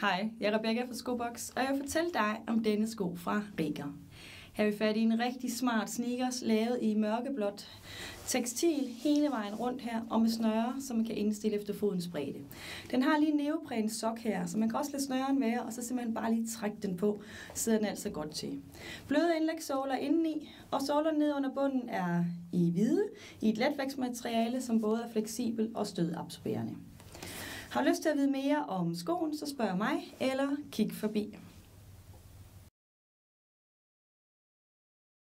Hej, jeg er Rebecca fra Skobox, og jeg vil fortælle dig om denne sko fra Rikker. Her er vi fat i en rigtig smart sneakers, lavet i mørkeblåt tekstil hele vejen rundt her, og med snøre, som man kan indstille efter fodens bredde. Den har lige neopren sok her, så man kan også lade snøren være, og så simpelthen bare lige trække den på, sidder den altså godt til. Bløde indlægssåler indeni, og sålerne ned under bunden er i hvide, i et letvækstmateriale, som både er fleksibel og stødabsorberende. Har du lyst til at vide mere om skoen, så spørg mig, eller kig forbi.